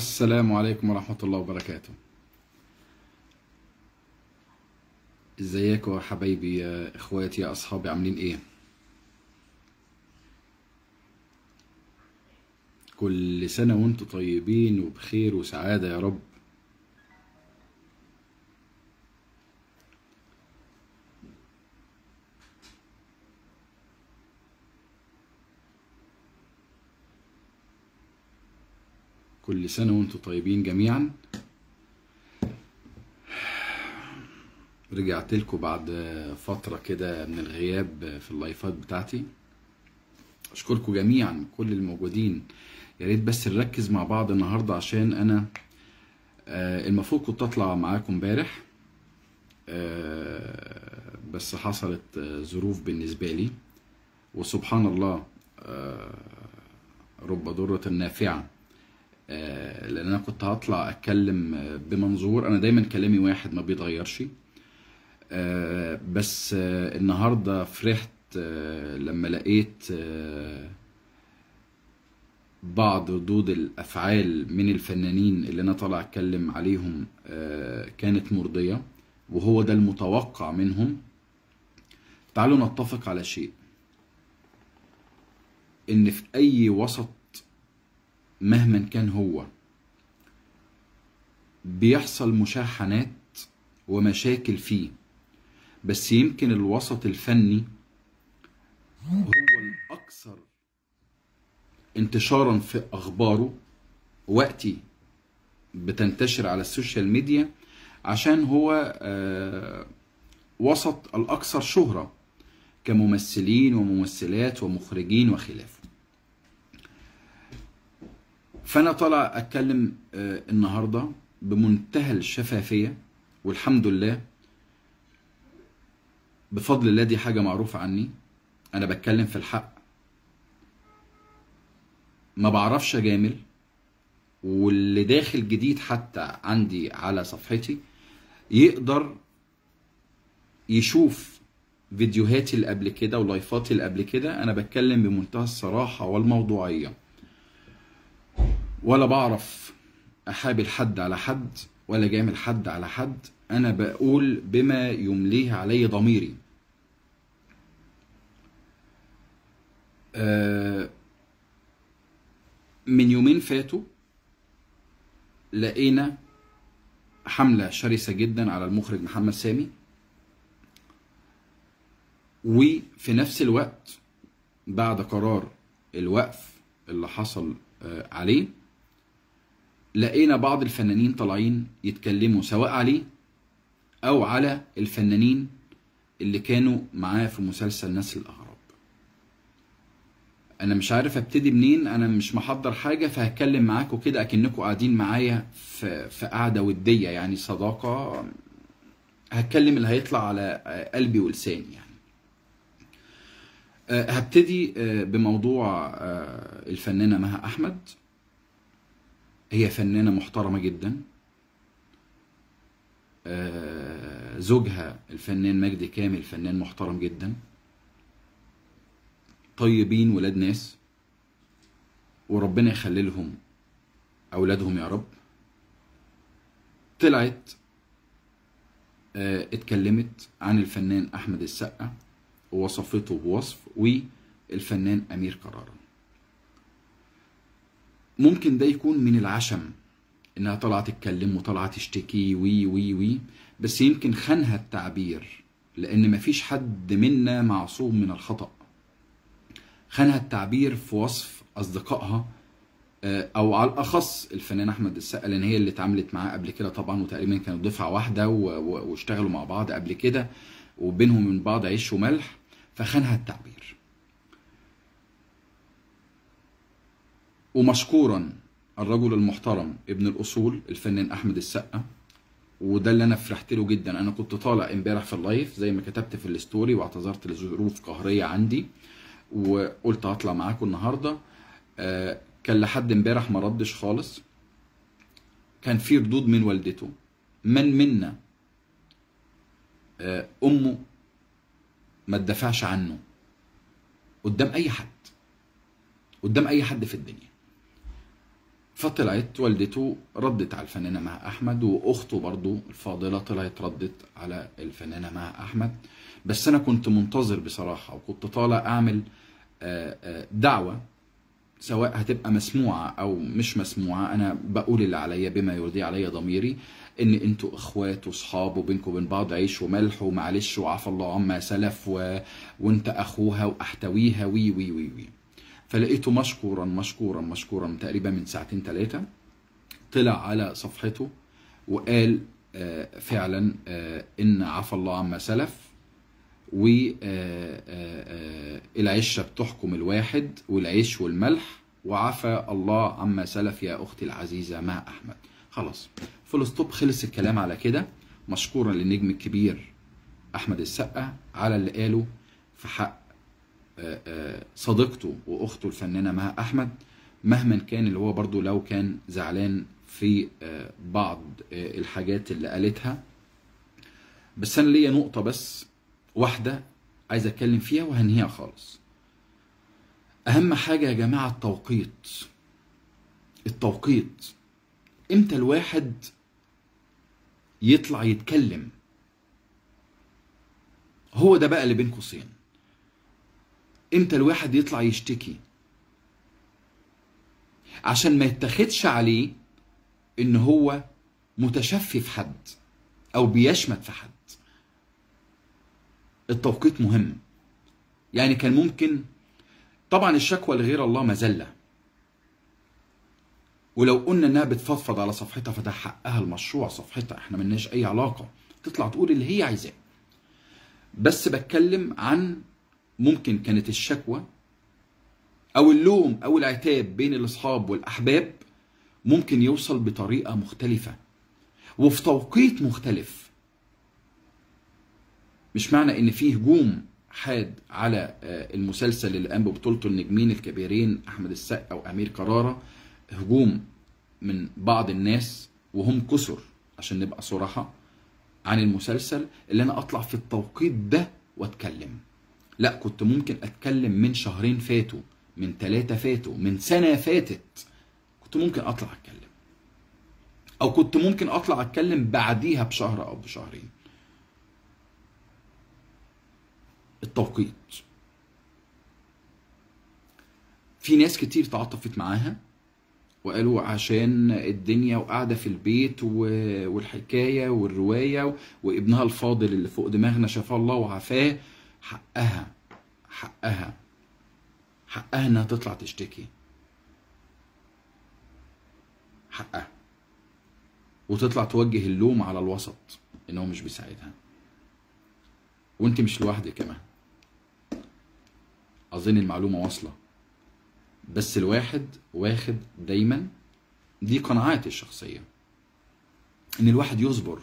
السلام عليكم ورحمة الله وبركاته. ازيكم يا حبايبي يا إخواتي يا أصحابي عاملين إيه؟ كل سنة وأنتم طيبين وبخير وسعادة يا رب. كل سنة وأنتم طيبين جميعا. رجعت لكم بعد فترة كده من الغياب في اللايفات بتاعتي. أشكركم جميعا كل الموجودين. يا ريت بس نركز مع بعض النهارده عشان أنا آه، المفروض كنت أطلع معاكم امبارح. آه، بس حصلت آه، ظروف بالنسبة لي. وسبحان الله رب ضرة نافعة. لأن أنا كنت هطلع أتكلم آه، بمنظور أنا دايما كلامي واحد ما بيتغيرش. آه، بس آه، النهارده فرحت آه، لما لقيت آه، بعض ردود الأفعال من الفنانين اللي أنا طالع أتكلم عليهم آه، كانت مرضية وهو ده المتوقع منهم. تعالوا نتفق على شيء إن في أي وسط مهما كان هو. بيحصل مشاحنات ومشاكل فيه بس يمكن الوسط الفني هو الأكثر انتشارا في أخباره وقتي بتنتشر على السوشيال ميديا عشان هو آه، وسط الأكثر شهرة كممثلين وممثلات ومخرجين وخلافه. فأنا طالع أتكلم آه، النهاردة بمنتهى الشفافية والحمد لله. بفضل الله دي حاجة معروفة عني. أنا بتكلم في الحق. ما بعرفش أجامل. واللي داخل جديد حتى عندي على صفحتي يقدر يشوف فيديوهاتي اللي قبل كده ولايفاتي اللي قبل كده. أنا بتكلم بمنتهى الصراحة والموضوعية. ولا بعرف أحابل حد على حد ولا جامل حد على حد. أنا بقول بما يمليه علي ضميري. آه، من يومين فاتوا لقينا حملة شرسة جدا على المخرج محمد سامي. وفي نفس الوقت بعد قرار الوقف اللي حصل آه، عليه لقينا بعض الفنانين طالعين يتكلموا سواء عليه أو على الفنانين اللي كانوا معاه في مسلسل نسل الأغراب. أنا مش عارف أبتدي منين أنا مش محضر حاجة فهتكلم معاكم كده اكنكم قاعدين معايا في في قعده ودية يعني صداقة. هتكلم اللي هيطلع على قلبي ولساني يعني. أه، هبتدي أه، بموضوع أه، الفنانة مها أحمد. هي فنانة محترمة جدا. آه، زوجها الفنان مجدي كامل فنان محترم جدا. طيبين ولاد ناس. وربنا يخلي لهم أولادهم يا رب. طلعت آه، اتكلمت عن الفنان أحمد السقا ووصفته بوصف والفنان أمير قرارة ممكن ده يكون من العشم إنها طالعه تتكلم وطالعه تشتكي وي وي وي. بس يمكن خانها التعبير لأن مفيش حد منا معصوم من الخطأ. خانها التعبير في وصف أصدقائها آه، أو على الأخص الفنان أحمد السقا لأن هي اللي اتعاملت معاه قبل كده طبعا وتقريبا كانوا دفعة واحدة واشتغلوا مع بعض قبل كده وبينهم من بعض عيش وملح فخانها التعبير. ومشكورا الرجل المحترم ابن الأصول الفنان أحمد السقا وده اللي أنا فرحت له جدا. أنا كنت طالع امبارح في ال live زي ما كتبت في ال story واعتذرت لظروف قهرية عندي وقلت هطلع معاكم النهارده. آه، كان لحد امبارح ما ردش خالص. كان في ردود من والدته. من منا آه، أمه ما تدافعش عنه. قدام أي حد. قدام أي حد في الدنيا. فطلعت والدته ردت على الفنانة مها أحمد وأخته برضو الفاضلة طلعت ردت على الفنانة مها أحمد. بس أنا كنت منتظر بصراحة وكنت طالع أعمل آه، آه، دعوة سواء هتبقى مسموعة أو مش مسموعة. أنا بقول اللي عليا بما يرضي عليا ضميري إن أنتوا إخوات وصحاب وبينكم وبين بعض عيش وملح ومعلش وعفى الله عما سلف و... وأنت أخوها وأحتويها وي وي وي وي. فلقيته مشكورا مشكورا مشكورا تقريبا من ساعتين ثلاثة طلع على صفحته وقال آه، فعلا آه، إن عفى الله عما سلف والعشرة بتحكم الواحد والعيش والملح وعفى الله عما سلف يا أختي العزيزة مع أحمد. خلاص. full stop. خلص الكلام على كده. مشكورا للنجم الكبير أحمد السقا على اللي قاله. في حق آه، آه، صديقته وأخته الفنانة مها أحمد مهما كان اللي هو برضو لو كان زعلان في آه، بعض آه، الحاجات اللي قالتها. بس أنا ليا نقطة بس واحدة عايز أتكلم فيها وهنهيها خالص. أهم حاجة يا جماعة التوقيت. التوقيت. إمتى الواحد يطلع يتكلم؟ هو ده بقى اللي بين قوسين إمتى الواحد يطلع يشتكي؟ عشان ما يتخدش عليه إن هو متشفي في حد أو بيشمت في حد. التوقيت مهم. يعني كان ممكن طبعا الشكوى لغير الله مذله ولو قلنا إنها بتفضفض على صفحتها فده حقها المشروع صفحتها إحنا ملناش أي علاقة. تطلع تقول اللي هي عايزاه. بس بتكلم عن ممكن كانت الشكوى أو اللوم أو العتاب بين الأصحاب والأحباب ممكن يوصل بطريقة مختلفة وفي توقيت مختلف. مش معنى إن في هجوم حاد على آه، المسلسل اللي قام ببطولته النجمين الكبيرين أحمد السقا وامير كرارة. هجوم من بعض الناس وهم كسر عشان نبقى صراحة عن المسلسل اللي أنا أطلع في التوقيت ده وأتكلم. لا كنت ممكن أتكلم من شهرين فاتوا من ثلاثة فاتوا من سنة فاتت. كنت ممكن أطلع أتكلم. أو كنت ممكن أطلع أتكلم بعديها بشهر أو بشهرين. التوقيت. في ناس كتير تعاطفت معاها وقالوا عشان الدنيا وقاعدة في البيت والحكاية والرواية وابنها الفاضل اللي فوق دماغنا شفاه الله وعافاه حقها حقها حقها إنها تطلع تشتكي. حقها. وتطلع توجه اللوم على الوسط إن هو مش بيساعدها. وأنت مش لوحدك كمان. أظن المعلومة واصلة. بس الواحد واخد دايما دي قناعاتي الشخصية. إن الواحد يصبر.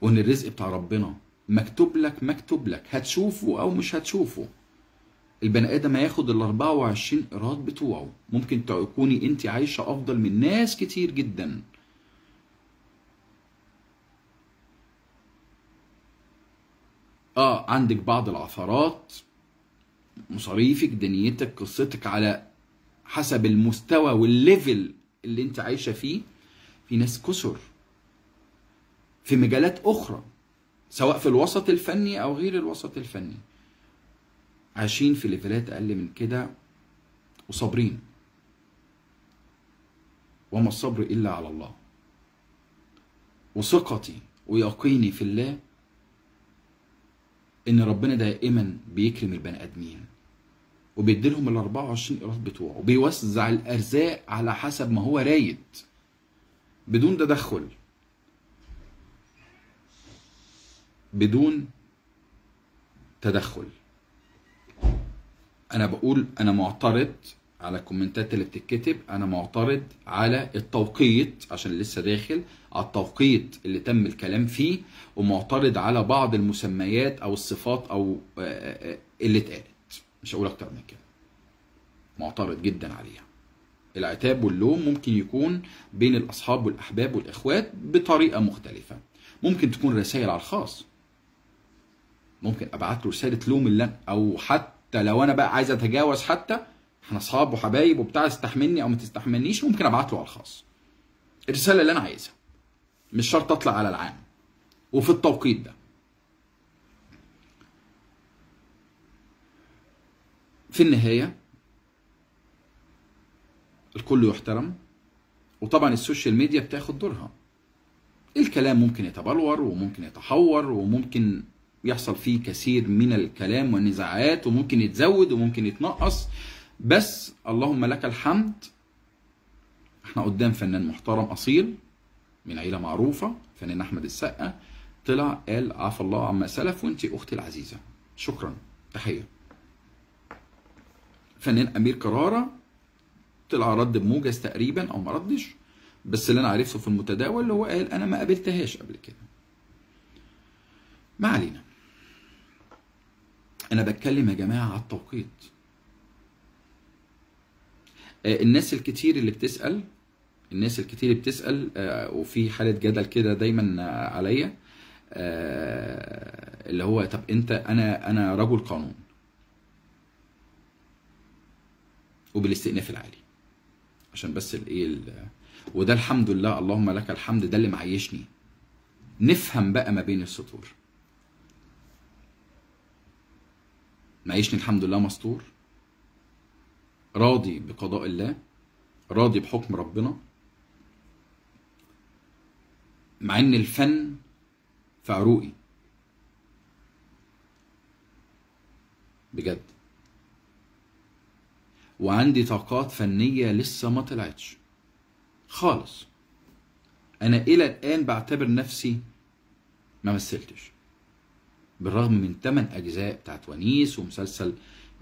وإن الرزق بتاع ربنا مكتوب لك مكتوب لك. هتشوفه أو مش هتشوفه. البني آدم هياخد ال 24 إيراد بتوعه. ممكن تكوني انت عايشة أفضل من ناس كتير جدا. آه عندك بعض العثرات. مصاريفك دنيتك قصتك على حسب المستوى والليفل اللي انت عايشة فيه. في ناس كسر. في مجالات أخرى. سواء في الوسط الفني أو غير الوسط الفني. عايشين في ليفلات أقل من كده وصابرين. وما الصبر إلا على الله. وثقتي ويقيني في الله إن ربنا دائما بيكرم البني آدمين. وبيديلهم ال 24 قيراط بتوعه. وبيوزع الأرزاق على حسب ما هو رايد. بدون تدخل. بدون تدخل. أنا بقول أنا معترض على الكومنتات اللي بتتكتب أنا معترض على التوقيت عشان لسه داخل على التوقيت اللي تم الكلام فيه ومعترض على بعض المسميات أو الصفات أو آه، آه، اللي اتقالت. مش هقول أكتر من كده. معترض جدا عليها. العتاب واللوم ممكن يكون بين الأصحاب والأحباب والإخوات بطريقة مختلفة. ممكن تكون رسائل على الخاص. ممكن أبعت له رسالة لوم اللي أنا- أو حتى لو أنا بقى عايز أتجاوز حتى إحنا أصحاب وحبايب وبتاع استحملني أو ما تستحملنيش ممكن أبعت له على الخاص. الرسالة اللي أنا عايزها. مش شرط اطلع على العام. وفي التوقيت ده. في النهاية الكل يحترم. وطبعا ال social media بتاخد دورها. الكلام ممكن يتبلور وممكن يتحور وممكن يحصل فيه كثير من الكلام والنزاعات وممكن يتزود وممكن يتنقص. بس اللهم لك الحمد إحنا قدام فنان محترم أصيل من عيلة معروفة فنان أحمد السقا. طلع قال عفى الله عما سلف وانت أختي العزيزة. شكرا تحية. فنان أمير كرارة طلع رد بموجز تقريبا أو ما ردش بس اللي أنا عرفته في المتداول هو قال أنا ما قابلتهاش قبل كده. ما علينا. أنا بتكلم يا جماعة على التوقيت. آه، الناس الكتير اللي بتسأل الناس الكتير بتسأل آه، وفي حالة جدل كده دايما عليا آه، اللي هو طب أنت أنا أنا رجل قانون. وبالاستئناف العالي. عشان بس الايه ال- وده الحمد لله اللهم لك الحمد ده اللي معيشني. نفهم بقى ما بين السطور. معيشني الحمد لله مستور راضي بقضاء الله راضي بحكم ربنا مع إن الفن في عروقي. بجد. وعندي طاقات فنية لسه ما طلعتش. خالص. أنا إلى الآن بعتبر نفسي ما مثلتش. بالرغم من 8 أجزاء بتاعت ونيس ومسلسل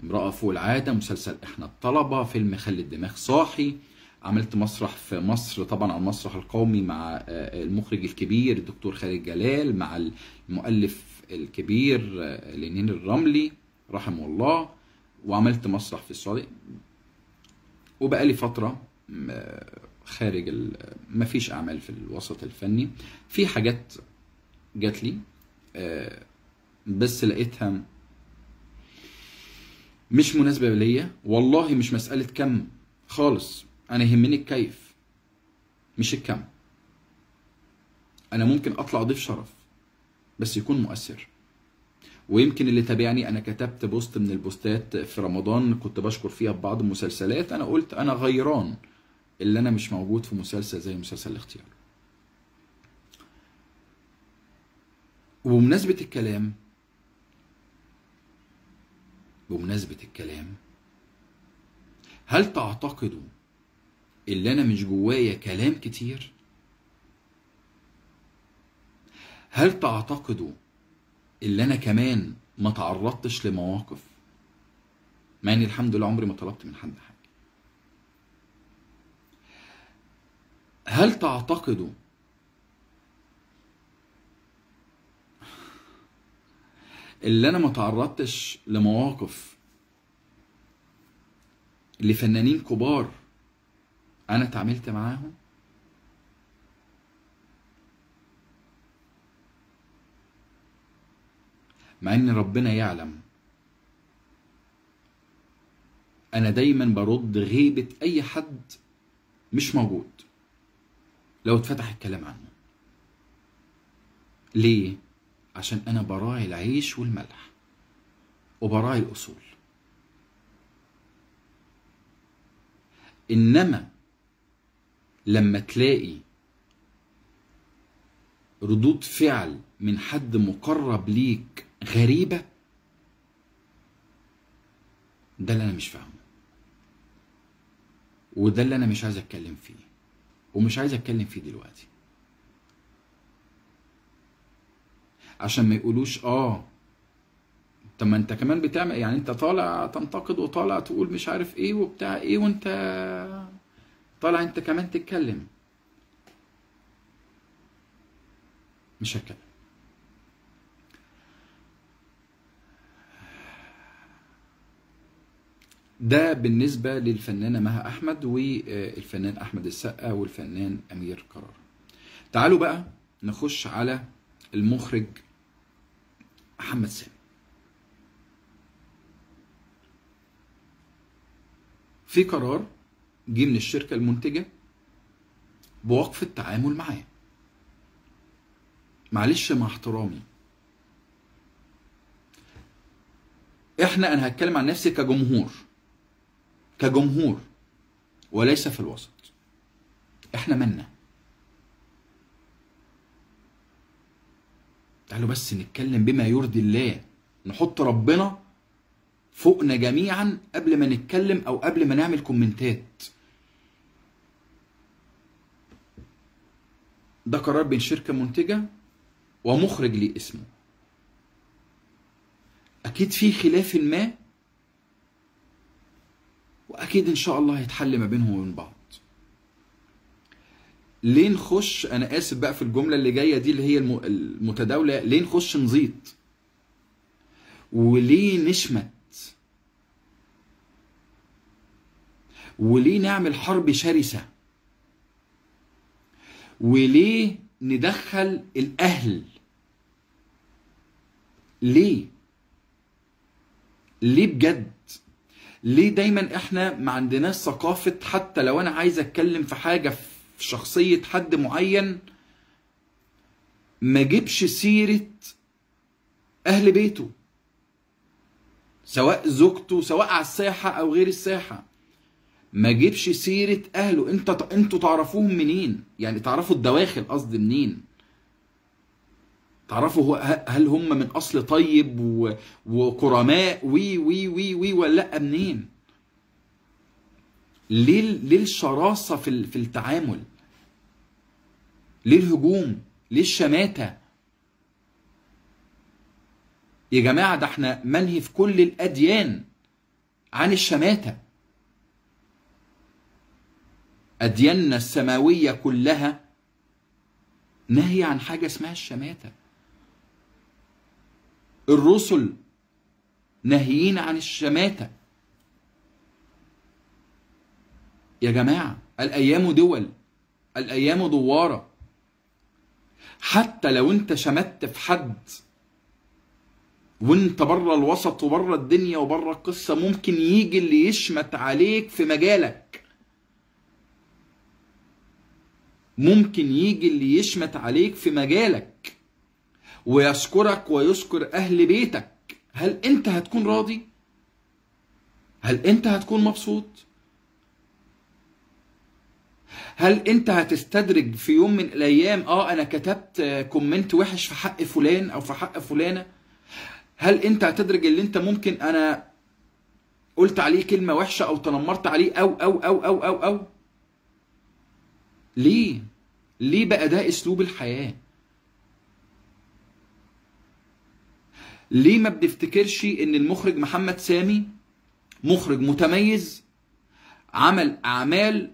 امرأة فوق العادة مسلسل إحنا الطلبة فيلم خلي الدماغ صاحي. عملت مسرح في مصر طبعا على المسرح القومي مع آه، المخرج الكبير الدكتور خالد جلال مع المؤلف الكبير آه، لينين الرملي رحمه الله. وعملت مسرح في السعودية. وبقالي فترة م- خارج مفيش أعمال في الوسط الفني. في حاجات جات لي آه، بس لقيتها مش مناسبة ليا. والله مش مسألة كم خالص. أنا يهمني الكيف مش الكم. أنا ممكن أطلع ضيف شرف بس يكون مؤثر. ويمكن اللي تابعني أنا كتبت بوست من البوستات في رمضان كنت بشكر فيها ببعض المسلسلات. أنا قلت أنا غيران اللي أنا مش موجود في مسلسل زي مسلسل الاختيار. وبمناسبة الكلام بمناسبة الكلام هل تعتقدوا اللي أنا مش جوايا كلام كتير؟ هل تعتقدوا اللي أنا كمان ما تعرضتش لمواقف؟ مع إني الحمد لله عمري ما طلبت من حد حاجة. هل تعتقدوا اللي أنا ما تعرضتش لمواقف لفنانين كبار أنا اتعاملت معاهم مع إن ربنا يعلم. أنا دايما برد غيبة أي حد مش موجود لو اتفتح الكلام عنه. ليه؟ عشان أنا براعي العيش والملح وبراعي الأصول. إنما لما تلاقي ردود فعل من حد مقرب ليك غريبة ده اللي أنا مش فاهمه. وده اللي أنا مش عايز أتكلم فيه. ومش عايز أتكلم فيه دلوقتي. عشان ما يقولوش آه طب ما أنت كمان بتعمل يعني أنت طالع تنتقد وطالع تقول مش عارف إيه وبتاع إيه وأنت طالع أنت كمان تتكلم. مش هتكلم. ده بالنسبة للفنانة مها أحمد والفنان أحمد السقا والفنان أمير قرار تعالوا بقى نخش على المخرج محمد سامي في قرار جه من الشركة المنتجة بوقف التعامل معاه. معلش مع احترامي. إحنا أنا هتكلم عن نفسي كجمهور. كجمهور. وليس في الوسط. إحنا منا. تعالوا بس نتكلم بما يرضي الله نحط ربنا فوقنا جميعا قبل ما نتكلم أو قبل ما نعمل كومنتات. ده قرار بين شركة منتجة ومخرج ليه اسمه أكيد في خلاف ما وأكيد إن شاء الله هيتحل ما بينهم وبين بعض. ليه نخش أنا آسف بقى في الجملة اللي جاية دي اللي هي الم- المتداولة ليه نخش نزيط؟ وليه نشمت؟ وليه نعمل حرب شرسة؟ وليه ندخل الأهل؟ ليه؟ ليه بجد؟ ليه دايما إحنا ما عندناش ثقافة حتى لو أنا عايز أتكلم في حاجة في شخصية حد معين ما جيبش سيرة أهل بيته سواء زوجته سواء على الساحة أو غير الساحة ما جيبش سيرة أهله. انت أنتوا تعرفوهم منين؟ يعني تعرفوا الدواخل قصدي منين؟ تعرفوا هو هل هم من أصل طيب. وكرماء؟ وي وي وي وي ولا لأ منين؟ ليه ليه الشراسة في في التعامل؟ ليه الهجوم ليه الشماته يا جماعة ده إحنا منهي في كل الأديان عن الشماتة. أدياننا السماوية كلها نهي عن حاجة اسمها الشماتة. الرسل ناهيين عن الشماتة. يا جماعة الأيام دول الأيام دوارة. حتى لو انت شمت في حد وانت بره الوسط وبره الدنيا وبره القصة ممكن يجي اللي يشمت عليك في مجالك. ممكن يجي اللي يشمت عليك في مجالك ويشكرك ويشكر أهل بيتك. هل انت هتكون راضي؟ هل انت هتكون مبسوط؟ هل انت هتستدرج في يوم من الأيام آه أنا كتبت كومنت وحش في حق فلان أو في حق فلانة. هل انت هتدرج اللي انت ممكن أنا قلت عليه كلمة وحشة أو تنمرت عليه أو أو أو أو أو أو؟ ليه؟ ليه بقى ده أسلوب الحياة؟ ليه ما بنفتكرش إن المخرج محمد سامي مخرج متميز عمل أعمال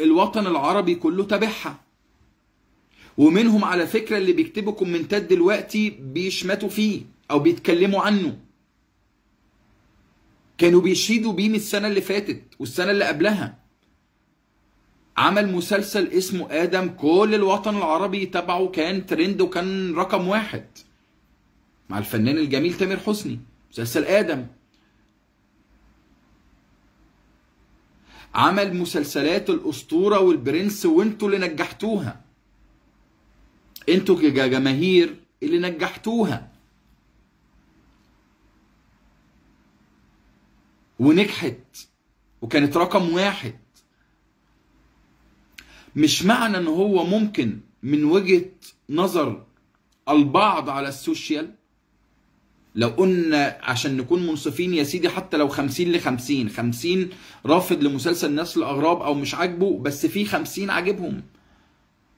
الوطن العربي كله تابعها. ومنهم على فكرة اللي بيكتبوا كومنتات دلوقتي بيشمتوا فيه أو بيتكلموا عنه. كانوا بيشيدوا بيه من السنة اللي فاتت والسنة اللي قبلها. عمل مسلسل اسمه آدم كل الوطن العربي تبعه كان ترند وكان رقم واحد. مع الفنان الجميل تامر حسني مسلسل آدم. عمل مسلسلات الأسطورة والبرنس وانتوا اللي نجحتوها. أنتوا كجماهير اللي نجحتوها. ونجحت وكانت رقم واحد. مش معنى إن هو ممكن من وجهة نظر البعض على السوشيال؟ لو قلنا عشان نكون منصفين يا سيدي حتى لو خمسين لخمسين خمسين رافض لمسلسل نسل الأغراب أو مش عاجبه بس في خمسين عاجبهم.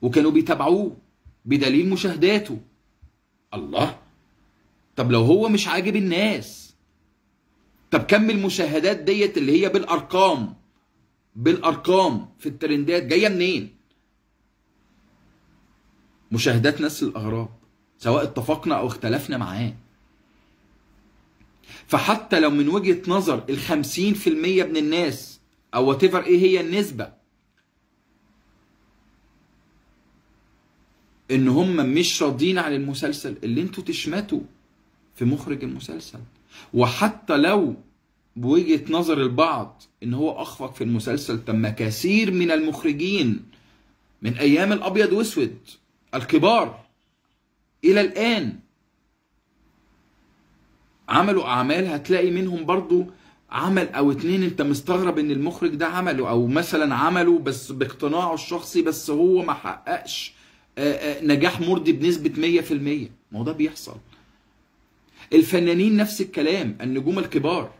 وكانوا بيتابعوه بدليل مشاهداته. الله! طب لو هو مش عاجب الناس طب كم المشاهدات ديت اللي هي بالأرقام بالأرقام في الترندات جاية منين؟ مشاهدات نسل الأغراب سواء اتفقنا أو اختلفنا معاه. فحتى لو من وجهة نظر في المية من الناس أو whatever إيه هي النسبة؟ إن هم مش راضيين عن المسلسل اللي أنتوا تشمتوا في مخرج المسلسل. وحتى لو بوجهة نظر البعض إن هو أخفق في المسلسل تم كثير من المخرجين من أيام الأبيض وأسود الكبار إلى الآن عملوا أعمال هتلاقي منهم برضو عمل أو اتنين أنت مستغرب إن المخرج ده عمله أو مثلا عمله بس باقتناعه الشخصي بس هو ما حققش آه، آه، نجاح مرضي بنسبة 100% ما هو ده بيحصل. الفنانين نفس الكلام النجوم الكبار.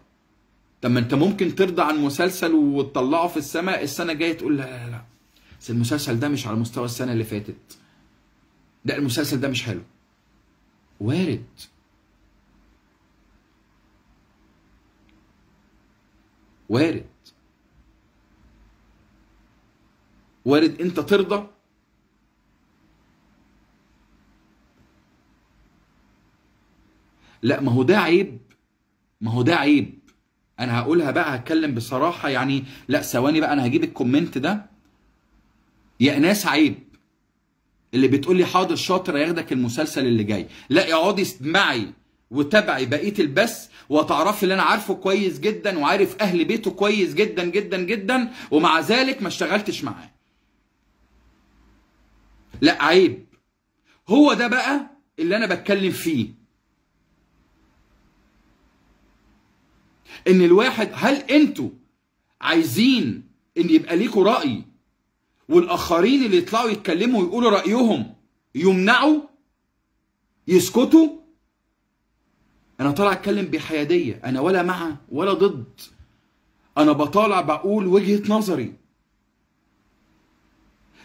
طب ما أنت ممكن ترضى عن مسلسل وتطلعه في السماء السنة الجاية تقول لا لا لا. بس المسلسل ده مش على مستوى السنة اللي فاتت. ده المسلسل ده مش حلو. وارد. وارد. وارد انت ترضى. لا ما هو ده عيب. ما هو ده عيب. أنا هقولها بقى هتكلم بصراحة يعني لا ثواني بقى أنا هجيب الكومنت ده. يا ناس عيب. اللي بتقول لي حاضر شاطر هياخدك المسلسل اللي جاي. لا اقعدي اسمعي وتابعي بقية البث وتعرفي اللي أنا عارفه كويس جدا وعارف أهل بيته كويس جدا جدا جدا ومع ذلك ما اشتغلتش معاه. لا عيب. هو ده بقى اللي أنا بتكلم فيه. إن الواحد هل أنتوا عايزين إن يبقى ليكوا رأي والآخرين اللي يطلعوا يتكلموا ويقولوا رأيهم يمنعوا يسكتوا؟ أنا طالع أتكلم بحيادية أنا ولا مع ولا ضد. أنا بطالع بقول وجهة نظري.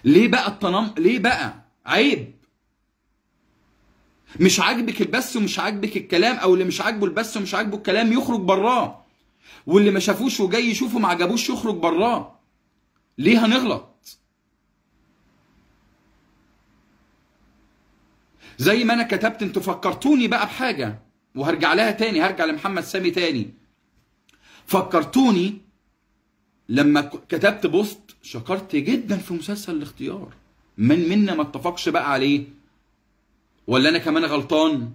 ليه بقى التنم ليه بقى؟ عيب. مش عاجبك البث ومش عاجبك الكلام أو اللي مش عاجبه البث ومش عاجبه الكلام يخرج براه. واللي ما شافوش وجاي يشوفه ما عجبوش يخرج براه. ليه هنغلط؟ زي ما أنا كتبت أنتوا فكرتوني بقى بحاجة. وهرجع لها تاني هرجع لمحمد سامي تاني. فكرتوني لما كتبت بوست شكرت جدا في مسلسل الاختيار. من منا ما اتفقش بقى عليه؟ ولا أنا كمان غلطان؟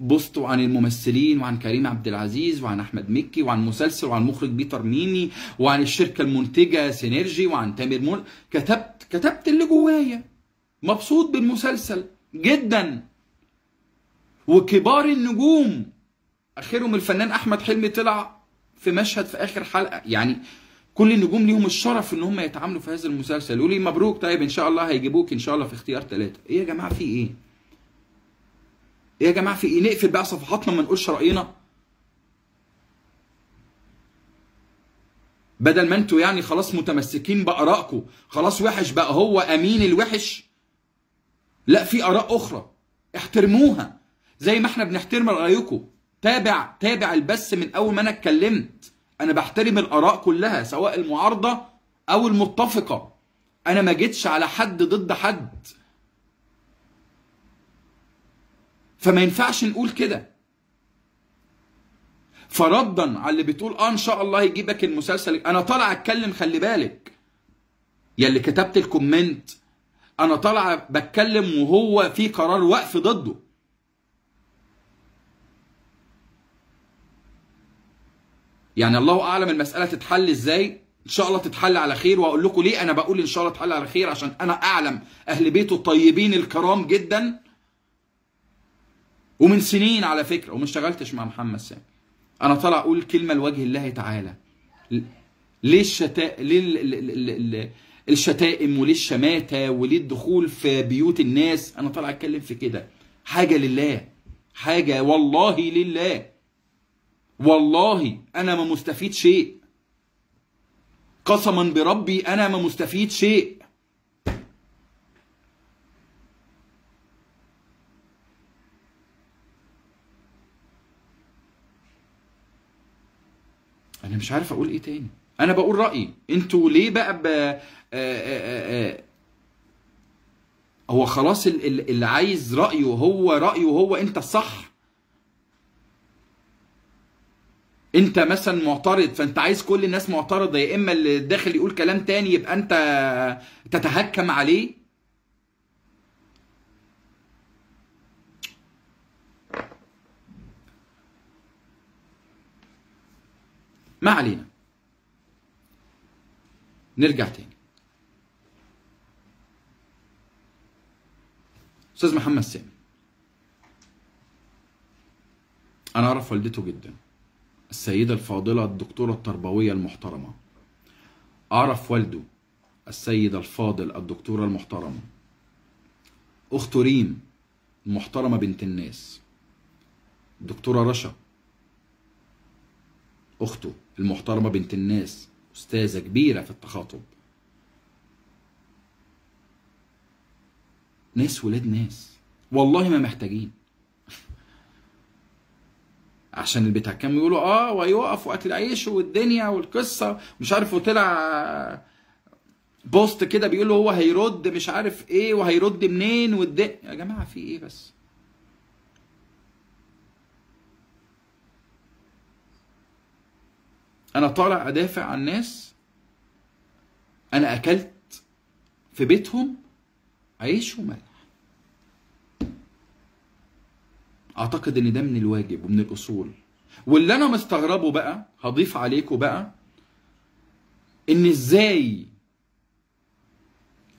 بوست عن الممثلين وعن كريم عبد العزيز وعن أحمد مكي وعن مسلسل وعن مخرج بيتر ميمي وعن الشركة المنتجة سينرجي وعن تامر مرسي. كتبت كتبت اللي جوايا. مبسوط بالمسلسل. جدا. وكبار النجوم. آخرهم الفنان أحمد حلمي طلع في مشهد في آخر حلقة. يعني كل النجوم ليهم الشرف إن هم يتعاملوا في هذا المسلسل. يقول لي مبروك. طيب إن شاء الله هيجيبوك إن شاء الله في اختيار ثلاثة إيه يا جماعة في إيه؟ إيه يا جماعة في إيه؟ نقفل بقى صفحاتنا ما نقولش رأينا. بدل ما أنتوا يعني خلاص متمسكين بآرائكم خلاص وحش بقى. هو أمين الوحش. لا في آراء أخرى. احترموها. زي ما إحنا بنحترم رأيكم. تابع تابع البث من أول ما أنا اتكلمت. أنا بحترم الآراء كلها سواء المعارضة أو المتفقة. أنا ما جيتش على حد ضد حد. فما ينفعش نقول كده. فردا على اللي بتقول آه إن شاء الله يجيبك المسلسل. أنا طالع أتكلم خلي بالك. يا اللي كتبت الكومنت. أنا طالع بتكلم وهو في قرار وقف ضده. يعني الله أعلم المسألة تتحل إزاي؟ إن شاء الله تتحل على خير وأقول لكم ليه أنا بقول إن شاء الله تتحل على خير؟ عشان أنا أعلم أهل بيته الطيبين الكرام جدا. ومن سنين على فكرة وما اشتغلتش مع محمد سامي. أنا طالع أقول كلمة لوجه الله تعالى. ليه الشتاء ليه. الشتائم وليه الشماتة وليه الدخول في بيوت الناس. أنا طالع أتكلم في كده. حاجة لله. حاجة والله لله. والله أنا ما مستفيد شيء. قسما بربي أنا ما مستفيد شيء. أنا مش عارف أقول إيه تاني. أنا بقول رأيي. أنتوا ليه بقى ب... آآ آآ هو خلاص اللي عايز رأيه هو رأيه هو أنت الصح أنت مثلا معترض فأنت عايز كل الناس معترضة. يا إما اللي داخل يقول كلام تاني يبقى أنت تتهكم عليه. ما علينا. نرجع تاني. أستاذ محمد سامي. أنا أعرف والدته جدا السيدة الفاضلة الدكتورة التربوية المحترمة. أعرف والده السيد الفاضل الدكتورة المحترمة. اخته ريم المحترمة بنت الناس. الدكتورة رشا أخته المحترمة بنت الناس. أستاذة كبيرة في التخاطب. ناس ولاد ناس. والله ما محتاجين. عشان البتاع يقولوا آه ويقف وأكل عيش والدنيا والقصة. مش عارف وطلع بوست كده بيقول هو هيرد مش عارف إيه وهيرد منين والدنيا يا جماعة في إيه بس؟ أنا طالع أدافع عن ناس أنا أكلت في بيتهم عيش وملح. أعتقد إن ده من الواجب ومن الأصول. واللي أنا مستغربه بقى هضيف عليكم بقى إن إزاي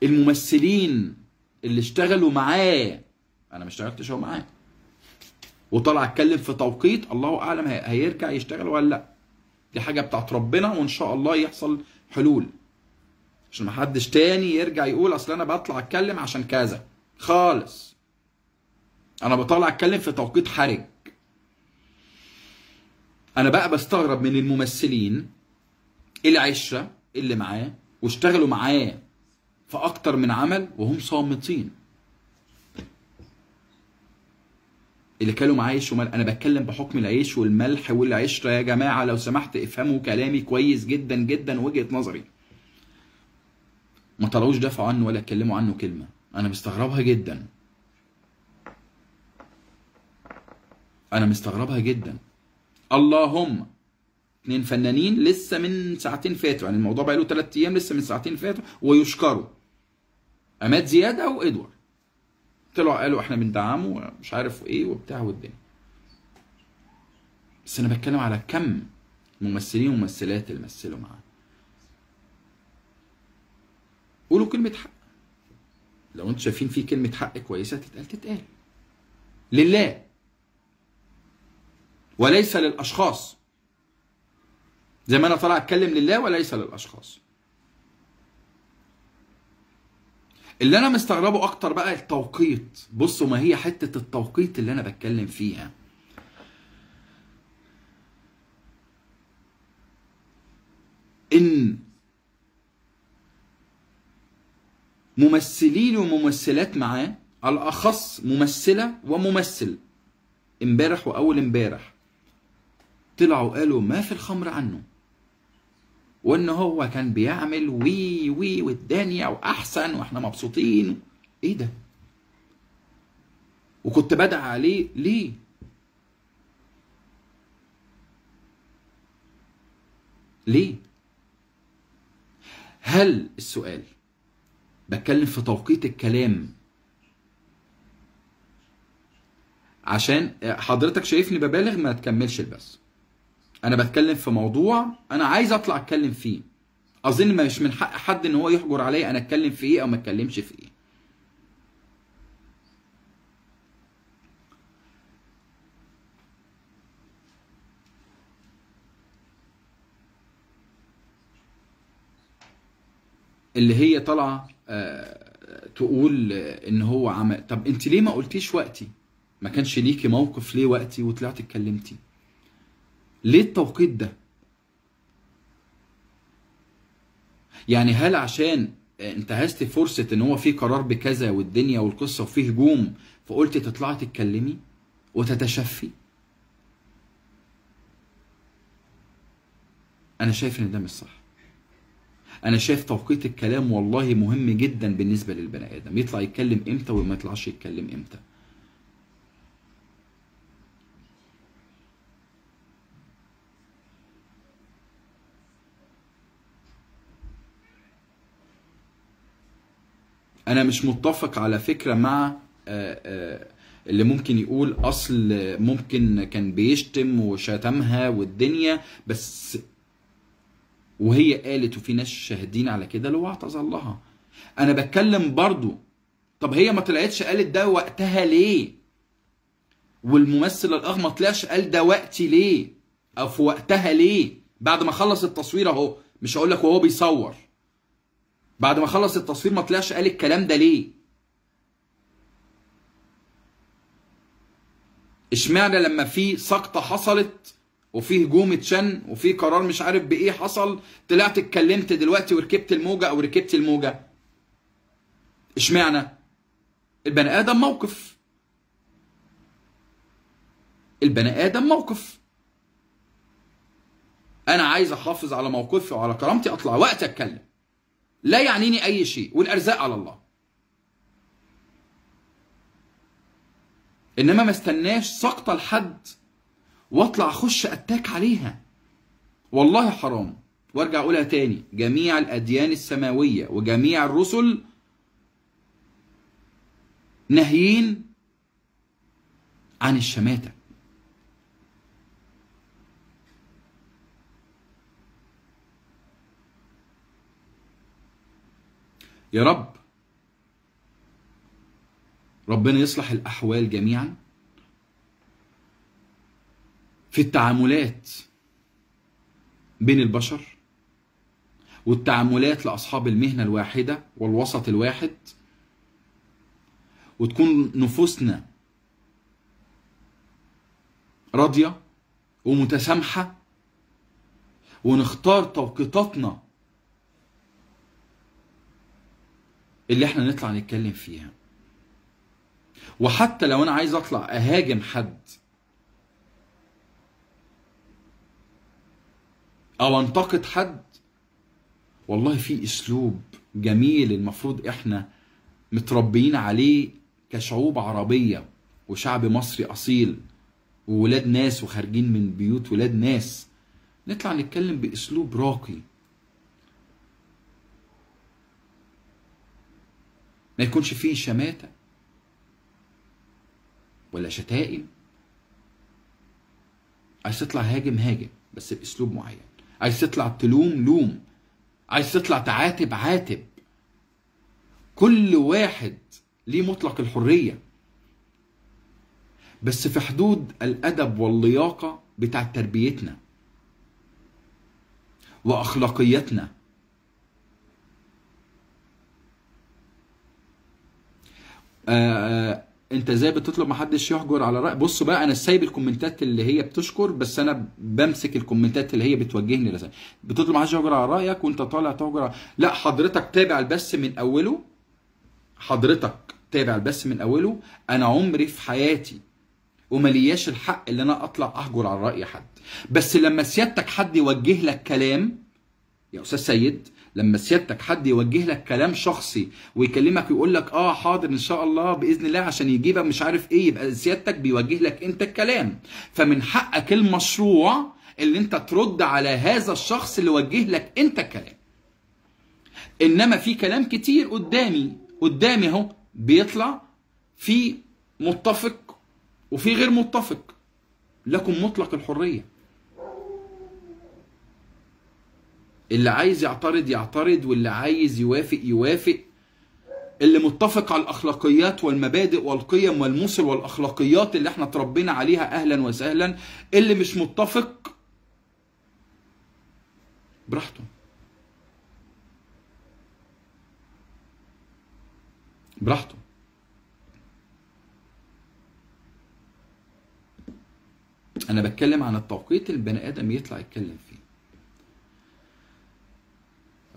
الممثلين اللي اشتغلوا معاه أنا ما اشتغلتش هو معاه وطلع اتكلم في توقيت الله أعلم هي- هيرجع يشتغل ولا لأ. دي حاجة بتاعت ربنا وإن شاء الله يحصل حلول. عشان ما حدش تاني يرجع يقول أصل أنا بطلع أتكلم عشان كذا. خالص. أنا بطلع أتكلم في توقيت حرج. أنا بقى بستغرب من الممثلين العشره اللي معاه واشتغلوا معاه في أكتر من عمل وهم صامتين. اللي كانوا معاه عيش وملح أنا بتكلم بحكم العيش والملح والعشره يا جماعة لو سمحت افهموا كلامي كويس جدا جدا وجهة نظري. ما طلعوش دافعوا عنه ولا اتكلموا عنه كلمة. أنا مستغربها جدا. أنا مستغربها جدا. اللهم اتنين فنانين لسه من ساعتين فاتوا. يعني الموضوع بقى له ثلاث أيام لسه من ساعتين فاتوا ويشكروا. عماد زيادة وادوار طلعوا قالوا إحنا بندعمه ومش عارف إيه وبتاع والدنيا. بس أنا بتكلم على كم ممثلين وممثلات اللي مثلوا معاه. قولوا كلمة حق. لو أنتوا شايفين في كلمة حق كويسة تتقال تتقال. لله. وليس للأشخاص. زي ما أنا طالع أتكلم لله وليس للأشخاص. اللي أنا مستغربه أكتر بقى التوقيت. بصوا ما هي حتة التوقيت اللي أنا بتكلم فيها. إن ممثلين وممثلات معاه الأخص ممثلة وممثل. امبارح وأول امبارح. طلعوا قالوا ما في الخمر عنه. وإن هو كان بيعمل وي وي والدنيا وأحسن وإحنا مبسوطين. إيه ده؟ وكنت بدعي عليه ليه؟ ليه؟ هل السؤال بتكلم في توقيت الكلام عشان حضرتك شايفني ببالغ ما تكملش البث أنا بتكلم في موضوع أنا عايز أطلع أتكلم فيه. أظن مش من حق حد إن هو يحجر عليا أنا أتكلم في إيه أو ما أتكلمش في إيه. اللي هي طالعة آه، تقول إن هو عمل. طب أنت ليه ما قلتيش وقتي؟ ما كانش ليكي موقف ليه وقتي وطلعت اتكلمتي؟ ليه التوقيت ده؟ يعني هل عشان انتهزت فرصة ان هو في قرار بكذا والدنيا والقصة وفي هجوم فقلت تطلعي تتكلمي وتتشفي؟ أنا شايف إن ده مش صح. أنا شايف توقيت الكلام والله مهم جدا بالنسبة للبني آدم. يطلع يتكلم إمتى وما يطلعش يتكلم إمتى. أنا مش متفق على فكرة مع آه، آه، اللي ممكن يقول أصل ممكن كان بيشتم وشتمها والدنيا بس وهي قالت وفي ناس شاهدين على كده لو اعتذر لها. أنا بتكلم برضو طب هي ما طلعتش قالت ده وقتها ليه؟ والممثل الآخر ما طلعش قال ده وقتي ليه؟ أو في وقتها ليه؟ بعد ما خلص التصوير أهو مش هقول لك وهو بيصور. بعد ما خلص التصوير ما طلعش قال الكلام ده ليه؟ اشمعنى لما في سقطة حصلت وفي هجوم اتشن وفي قرار مش عارف بإيه حصل طلعت اتكلمت دلوقتي وركبت الموجة أو ركبت الموجة؟ اشمعنى؟ البني آدم موقف. البني آدم موقف. أنا عايز أحافظ على موقفي وعلى كرامتي أطلع وقت أتكلم. لا يعنيني أي شيء والأرزاق على الله. إنما ما استناش سقطه لحد واطلع أخش أتاك عليها. والله حرام. وأرجع أقولها تاني. جميع الأديان السماوية وجميع الرسل ناهيين عن الشماتة. يا رب. ربنا يصلح الأحوال جميعا. في التعاملات بين البشر والتعاملات لأصحاب المهنة الواحدة والوسط الواحد وتكون نفوسنا راضية ومتسامحة ونختار توقيتاتنا اللي إحنا نطلع نتكلم فيها. وحتى لو أنا عايز اطلع اهاجم حد أو انتقد حد والله في اسلوب جميل المفروض إحنا متربيين عليه كشعوب عربية وشعب مصري اصيل وولاد ناس وخارجين من بيوت ولاد ناس. نطلع نتكلم باسلوب راقي. ما يكونش فيه شماتة ولا شتائم. عايز تطلع هاجم هاجم بس بأسلوب معين. عايز تطلع تلوم لوم. عايز تطلع تعاتب عاتب. كل واحد ليه مطلق الحرية. بس في حدود الأدب واللياقة بتاعت تربيتنا واخلاقياتنا آه انت إزاي بتطلب محدش يحجر على رأي؟ بص بقى أنا سايب الكومنتات اللي هي بتشكر بس أنا بمسك الكومنتات اللي هي بتوجهني رسائل بتطلب محدش يحجر على رأيك وانت طالع على... لا حضرتك تابع البث من أوله. حضرتك تابع البث من أوله. أنا عمري في حياتي وملياش الحق اللي أنا أطلع اهجر على رأي حد. بس لما سيادتك حد يوجه لك كلام يا أستاذ سيد لما سيادتك حد يوجه لك كلام شخصي ويكلمك ويقول لك آه حاضر إن شاء الله بإذن الله عشان يجيبك مش عارف إيه يبقى سيادتك بيوجه لك أنت الكلام. فمن حقك المشروع اللي أنت ترد على هذا الشخص اللي وجه لك أنت الكلام. إنما في كلام كتير قدامي قدامي أهو بيطلع في متفق وفي غير متفق. لكم مطلق الحرية. اللي عايز يعترض يعترض واللي عايز يوافق يوافق. اللي متفق على الأخلاقيات والمبادئ والقيم والمثل والأخلاقيات اللي إحنا اتربينا عليها أهلا وسهلا اللي مش متفق براحته. براحته. أنا بتكلم عن التوقيت اللي البني آدم يطلع يتكلم فيه.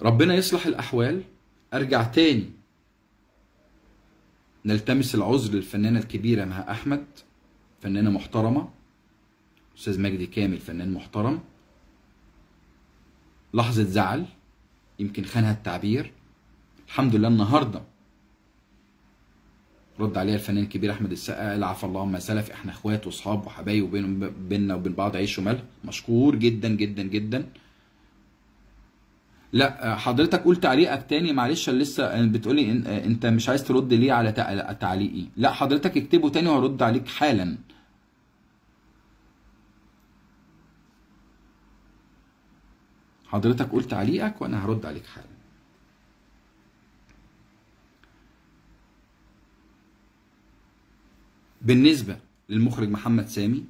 ربنا يصلح الأحوال أرجع تاني نلتمس العذر للفنانة الكبيرة مها أحمد فنانة محترمة أستاذ مجدي كامل فنان محترم. لحظة زعل يمكن خانها التعبير. الحمد لله النهارده رد عليها الفنان الكبير أحمد السقا قال عفى الله عما سلف إحنا إخوات وأصحاب وحبايب وبين بيننا وبين بعض عيش وملح. مشكور جدا جدا جدا. لا حضرتك قول تعليقك تاني معلش لسه بتقولي أنت مش عايز ترد ليه على تعليقي لا حضرتك اكتبه تاني وهرد عليك حالا حضرتك قلت تعليقك وأنا هرد عليك حالا بالنسبة للمخرج محمد سامي.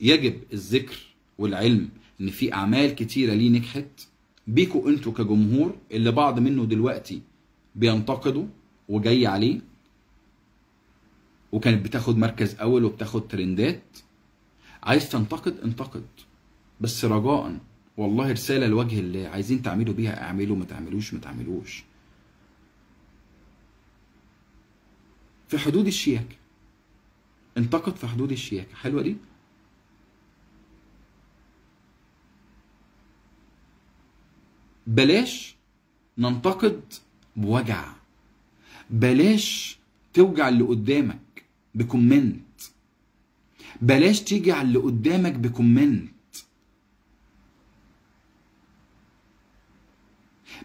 يجب الذكر والعلم إن في أعمال كتيرة ليه نجحت بيكوا أنتوا كجمهور اللي بعض منه دلوقتي بينتقده وجاي عليه وكانت بتاخد مركز أول وبتاخد ترندات عايز تنتقد انتقد بس رجاء والله رسالة لوجه الله عايزين تعملوا بيها اعملوا ما تعملوش ما تعملوش. في حدود الشياكة انتقد في حدود الشياكة حلوة دي؟ بلاش ننتقد بوجع. بلاش توجع اللي قدامك ب comment. بلاش تيجي على اللي قدامك ب comment.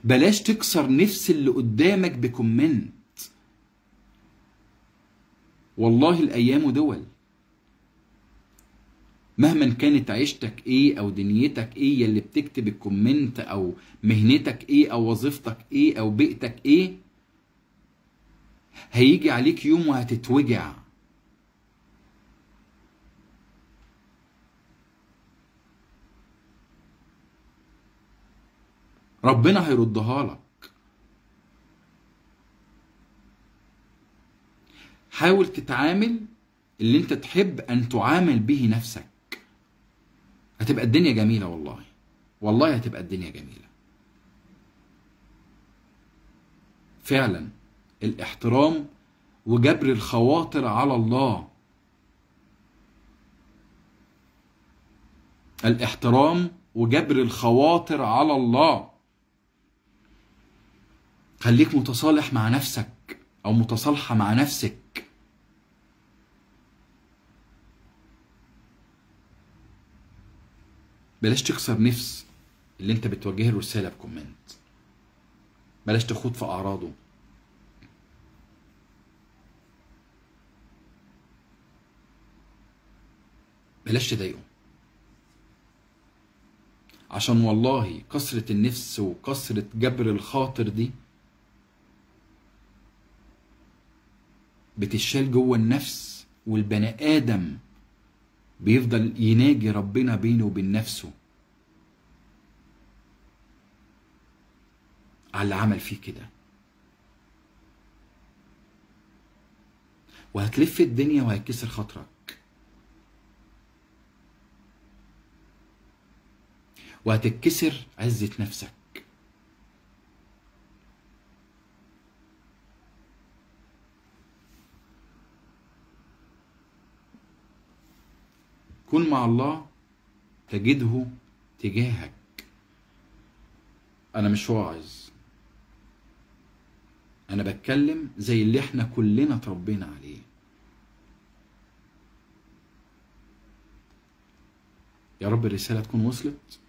بلاش تكسر نفس اللي قدامك ب comment. والله الأيام دول مهما كانت عيشتك إيه أو دنيتك إيه يلي بتكتب الكومنت أو مهنتك إيه أو وظيفتك إيه أو بيئتك إيه هيجي عليك يوم وهتتوجع. ربنا هيردها لك. حاول تتعامل اللي انت تحب أن تعامل به نفسك. هتبقى الدنيا جميلة والله. والله هتبقى الدنيا جميلة. فعلا الاحترام وجبر الخواطر على الله. الاحترام وجبر الخواطر على الله. خليك متصالح مع نفسك أو متصالحة مع نفسك. بلاش تكسر نفس اللي انت بتوجه له رسالة بكومنت بلاش تخوض في أعراضه. بلاش تضايقه. عشان والله كسرة النفس وكسرة جبر الخاطر دي بتشال جوه النفس والبني آدم بيفضل يناجي ربنا بينه وبين نفسه. على اللي عمل فيه كده. وهتلف الدنيا وهيكسر خاطرك. وهتتكسر عزة نفسك. كن مع الله تجده تجاهك. أنا مش واعظ. أنا بتكلم زي اللي إحنا كلنا اتربينا عليه. يا رب الرسالة تكون وصلت.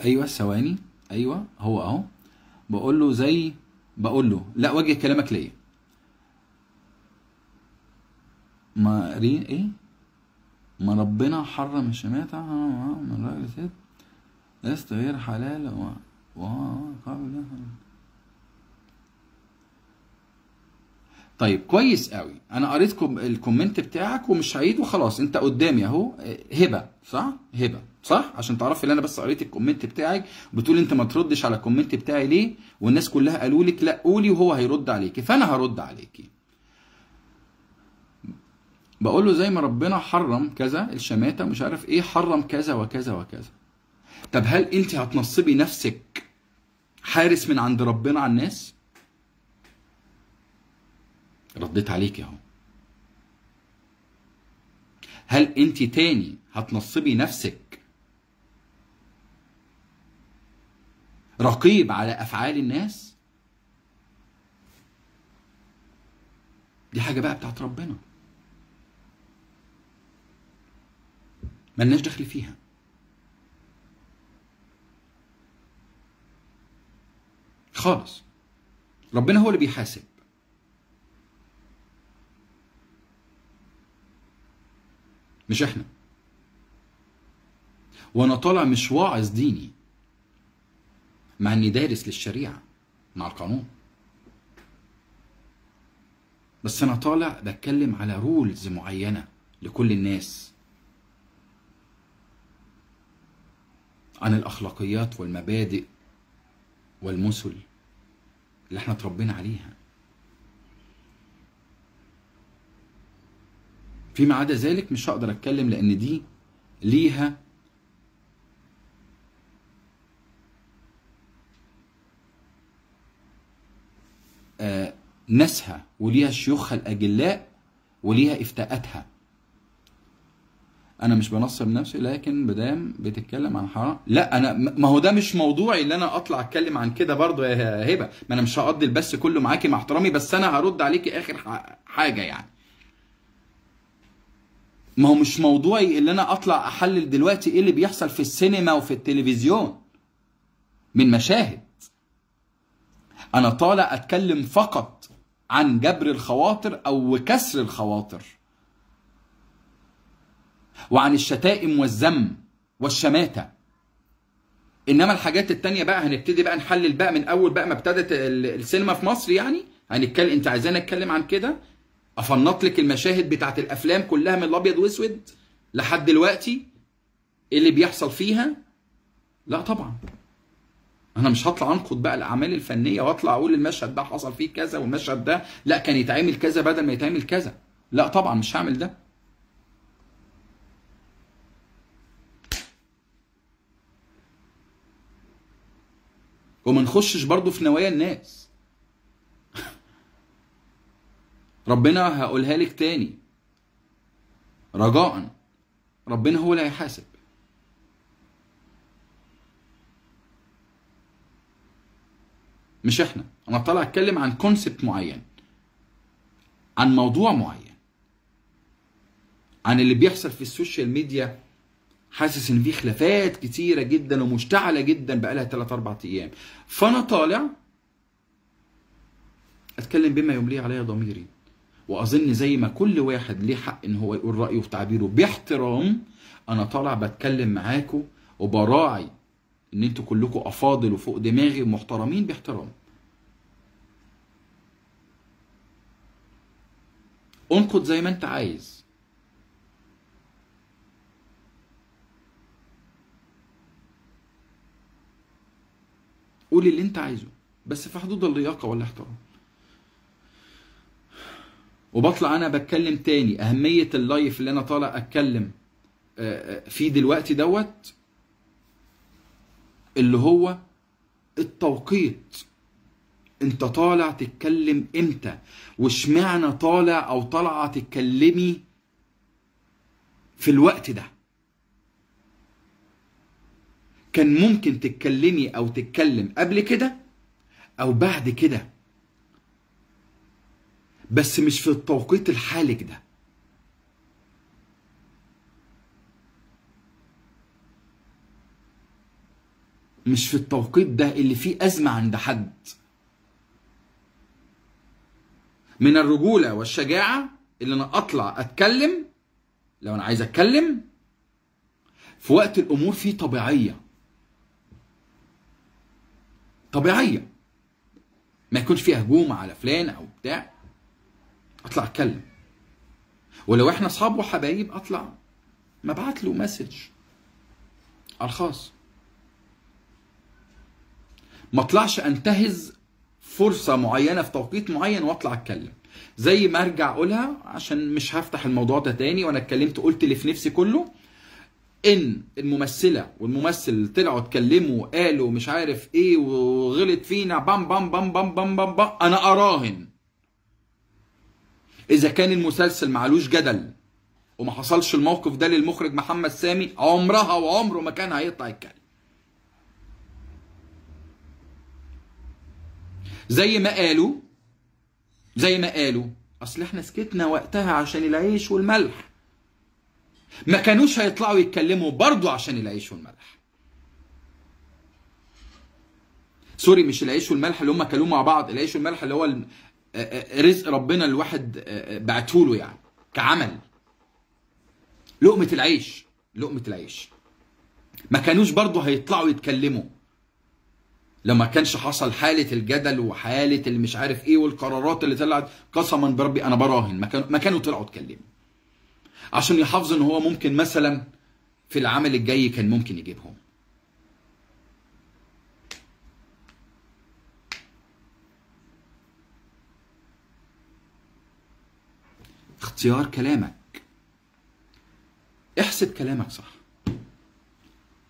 أيوه ثواني. أيوه هو أهو. بقول له زي بقول له لا وجه كلامك ليا. ما ري إيه؟ ما ربنا حرم الشماتة. من راجل ست لست غير حلال و قبل. طيب كويس قوي. أنا قريت ال comment بتاعك ومش هعيد وخلاص. أنت قدامي أهو. هبة صح؟ هبة صح؟ عشان تعرفي إن أنا بس قريت ال comment بتاعك بتقول أنت ما تردش على ال comment بتاعي ليه؟ والناس كلها قالوا لك لا قولي وهو هيرد عليكي. فأنا هرد عليكي. بقول له زي ما ربنا حرم كذا الشماتة مش عارف إيه حرم كذا وكذا وكذا. طب هل أنت هتنصبي نفسك حارس من عند ربنا على الناس؟ رديت عليك اهو هل أنت تاني هتنصبي نفسك رقيب على أفعال الناس؟ دي حاجة بقى بتاعت ربنا. ملناش دخل فيها. خالص. ربنا هو اللي بيحاسب. مش إحنا. وأنا طالع مش واعظ ديني. مع اني دارس للشريعة مع القانون. بس أنا طالع بتكلم على رولز معينة لكل الناس. عن الأخلاقيات والمبادئ والمثل اللي إحنا اتربينا عليها. فيما عدا ذلك مش هقدر أتكلم لأن دي ليها آه، ناسها وليها شيوخها الأجلاء وليها إفتاءاتها. أنا مش بنصب نفسي لكن مدام بتتكلم عن حرام لا أنا ما هو ده مش موضوعي اللي أنا أطلع أتكلم عن كده برضه يا هبة. ما أنا مش هقضي البث كله معاكي مع احترامي بس أنا هرد عليكي آخر حاجة يعني. ما هو مش موضوعي اللي أنا أطلع أحلل دلوقتي إيه اللي بيحصل في السينما وفي التلفزيون. من مشاهد. أنا طالع أتكلم فقط عن جبر الخواطر أو كسر الخواطر. وعن الشتائم والذم والشماتة. إنما الحاجات التانية بقى هنبتدي بقى نحلل بقى من أول بقى ما ابتدت ال- السينما في مصر يعني. هنتكلم أنت عايزاني اتكلم عن كده؟ أفنط لك المشاهد بتاعت الأفلام كلها من الأبيض وأسود لحد دلوقتي. إيه اللي بيحصل فيها؟ لا طبعا. أنا مش هطلع أنقد بقى الأعمال الفنية وأطلع أقول المشهد ده حصل فيه كذا والمشهد ده. لا كان يتعمل كذا بدل ما يتعمل كذا. لا طبعا مش هعمل ده. وما نخشش برضو في نوايا الناس. ربنا هقولها لك تاني. رجاء. ربنا هو اللي هيحاسب. مش إحنا. أنا طالع أتكلم عن كونسبت معين. عن موضوع معين. عن اللي بيحصل في السوشيال ميديا حاسس إن في خلافات كتيرة جدا ومشتعلة جدا بقالها 3 4 أيام. فأنا طالع أتكلم بما يملي علي ضميري. وأظن زي ما كل واحد ليه حق إن هو يقول رأيه وتعبيره باحترام أنا طالع بتكلم معاكم وبراعي إن أنتوا كلكم أفاضل وفوق دماغي ومحترمين باحترام. انقد زي ما أنت عايز. قول اللي انت عايزه بس في حدود اللياقة والاحترام. وبطلع أنا بتكلم تاني. أهمية اللايف اللي أنا طالع أتكلم آه، آه، فيه دلوقتي دوت اللي هو التوقيت. أنت طالع تتكلم إمتى؟ واشمعنى طالع أو طالعة تتكلمي في الوقت ده؟ كان ممكن تتكلمي أو تتكلم قبل كده أو بعد كده. بس مش في التوقيت الحالك ده. مش في التوقيت ده اللي فيه أزمة عند حد. من الرجولة والشجاعة اللي أنا أطلع أتكلم لو أنا عايز أتكلم في وقت الأمور فيه طبيعية. طبيعية. ما يكونش فيها هجوم على فلان أو بتاع. أطلع أتكلم. ولو إحنا أصحاب وحبايب أطلع. مبعت له مسج على الخاص ما أطلعش أنتهز فرصة معينة في توقيت معين وأطلع أتكلم. زي ما أرجع أقولها عشان مش هفتح الموضوع ده تاني وأنا اتكلمت قلت اللي في نفسي كله. إن الممثلة والممثل طلعوا اتكلموا وقالوا مش عارف إيه وغلط فينا بام بام بام بام بام بام, بام أنا أراهن. إذا كان المسلسل معلوش جدل وما حصلش الموقف ده للمخرج محمد سامي عمرها وعمره ما كان هيطلع يتكلم. زي ما قالوا زي ما قالوا أصل إحنا سكتنا وقتها عشان العيش والملح. ما كانوش هيطلعوا يتكلموا برضو عشان العيش والملح. سوري مش العيش والملح اللي هم كلوه مع بعض العيش والملح اللي هو آه، آه، رزق ربنا الواحد آه، بعته له يعني كعمل. لقمة العيش لقمة العيش. ما كانوش برضه هيطلعوا يتكلموا. لو ما كانش حصل حالة الجدل وحالة اللي مش عارف إيه والقرارات اللي طلعت قسما بربي أنا براهن. ما كانوا طلعوا اتكلموا عشان يحافظوا إن هو ممكن مثلا في العمل الجاي كان ممكن يجيبهم. اختيار كلامك. احسب كلامك صح.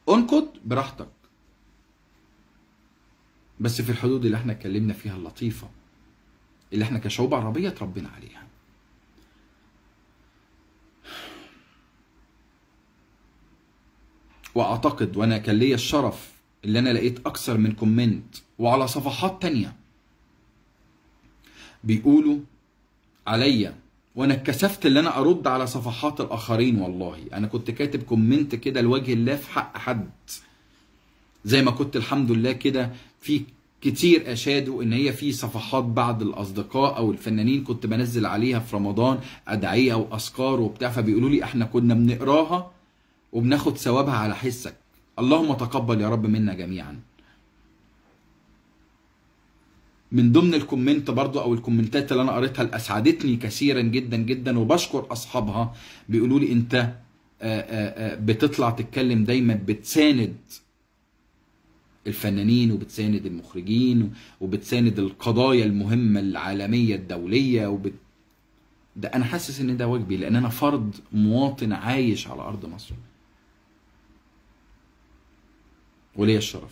انقد براحتك. بس في الحدود اللي إحنا اتكلمنا فيها اللطيفة اللي إحنا كشعوب عربية اتربينا عليها. وأعتقد وأنا كان ليا الشرف اللي أنا لقيت أكثر من كومنت وعلى صفحات تانية. بيقولوا عليا وأنا اتكسفت إن أنا أرد على صفحات الآخرين والله. أنا كنت كاتب كومنت كده لوجه الله في حق حد. زي ما كنت الحمد لله كده في كتير أشادوا إن هي في صفحات بعض الأصدقاء أو الفنانين كنت بنزل عليها في رمضان أدعية وأذكار وبتاع. فبيقولوا لي إحنا كنا بنقراها وبناخد ثوابها على حسك. اللهم تقبل يا رب منا جميعا. من ضمن ال comment برضو أو الكومنتات اللي أنا قريتها اللي أسعدتني كثيرا جدا جدا وبشكر أصحابها بيقولوا لي أنت آه، آه، آه، بتطلع تتكلم دايما بتساند الفنانين وبتساند المخرجين وبتساند القضايا المهمة العالمية الدولية وبت... ده أنا حاسس إن ده واجبي لأن أنا فرد مواطن عايش على أرض مصر. وليا الشرف.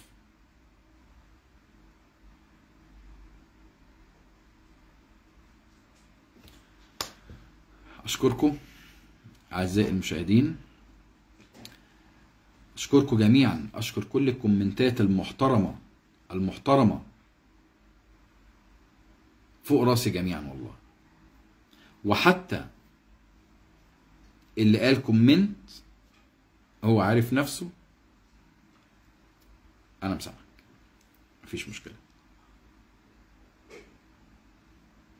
أشكركم أعزائي المشاهدين. أشكركم جميعا. أشكر كل الكومنتات المحترمة المحترمة فوق راسي جميعا والله. وحتى اللي قال كومنت هو عارف نفسه أنا مسامحك. مفيش مشكلة.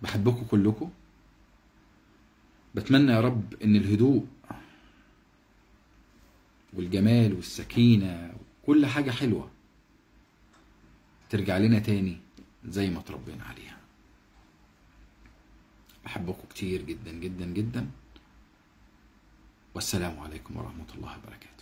بحبكم كلكم. بتمنى يا رب إن الهدوء والجمال والسكينة وكل حاجة حلوة ترجع لنا تاني زي ما تربينا عليها. بحبكم كتير جدا جدا جدا. والسلام عليكم ورحمة الله وبركاته.